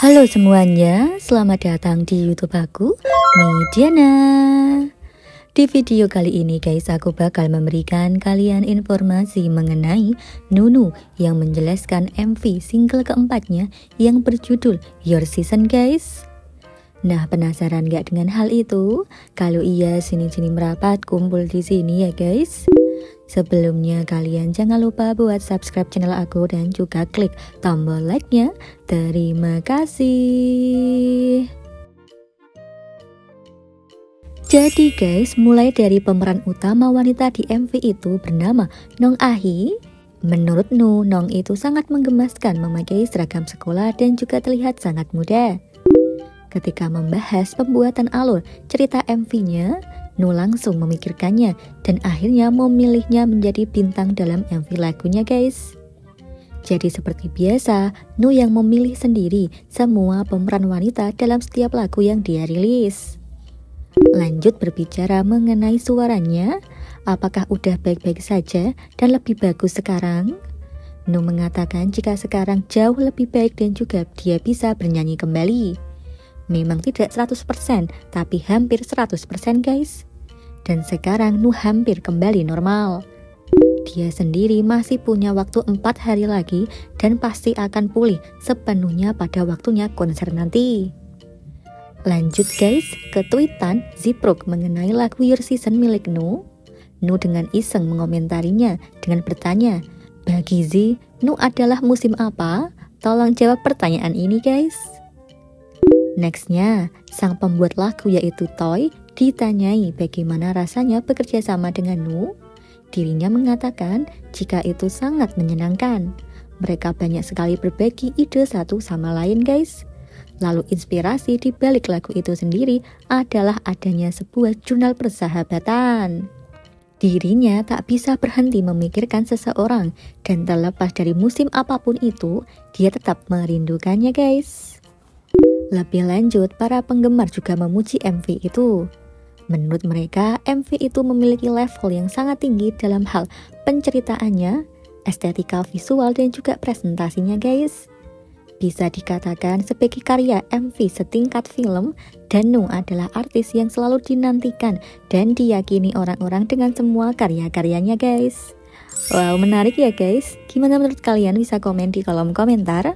Halo semuanya, selamat datang di YouTube aku, Midiana. Di video kali ini guys, aku bakal memberikan kalian informasi mengenai Nunu yang menjelaskan MV single keempatnya yang berjudul Your Season guys. Nah, penasaran gak dengan hal itu? Kalau iya, sini-sini merapat kumpul di sini ya guys. Sebelumnya kalian jangan lupa buat subscribe channel aku dan juga klik tombol like-nya. Terima kasih. Jadi guys, mulai dari pemeran utama wanita di MV itu bernama Nong Ahi. Menurut Nu, Nong itu sangat menggemaskan memakai seragam sekolah dan juga terlihat sangat muda. Ketika membahas pembuatan alur cerita MV-nya, Nu langsung memikirkannya dan akhirnya memilihnya menjadi bintang dalam MV lagunya guys. Jadi seperti biasa, Nu yang memilih sendiri semua pemeran wanita dalam setiap lagu yang dia rilis. Lanjut berbicara mengenai suaranya, apakah udah baik-baik saja dan lebih bagus sekarang? Nu mengatakan jika sekarang jauh lebih baik dan juga dia bisa bernyanyi kembali. Memang tidak 100%, tapi hampir 100% guys dan sekarang Nu hampir kembali normal. Dia sendiri masih punya waktu empat hari lagi dan pasti akan pulih sepenuhnya pada waktunya konser nanti. Lanjut guys, ke tweetan Ziprok mengenai lagu Your Season milik Nu. Nu dengan iseng mengomentarinya dengan bertanya, bagi Z, Nu adalah musim apa? Tolong jawab pertanyaan ini guys. Nextnya, sang pembuat lagu yaitu Toy Ditanyai bagaimana rasanya bekerja sama dengan Nu, dirinya mengatakan jika itu sangat menyenangkan. Mereka banyak sekali berbagi ide satu sama lain guys. Lalu inspirasi di balik lagu itu sendiri adalah adanya sebuah jurnal persahabatan. Dirinya tak bisa berhenti memikirkan seseorang dan terlepas dari musim apa pun itu, dia tetap merindukannya guys. Lebih lanjut, para penggemar juga memuji MV itu. Menurut mereka, MV itu memiliki level yang sangat tinggi dalam hal penceritaannya, estetika visual, dan juga presentasinya guys. Bisa dikatakan sebagai karya MV setingkat film, Danu adalah artis yang selalu dinantikan dan diyakini orang-orang dengan semua karya-karyanya guys. Wow, menarik ya guys. Gimana menurut kalian? Bisa komen di kolom komentar.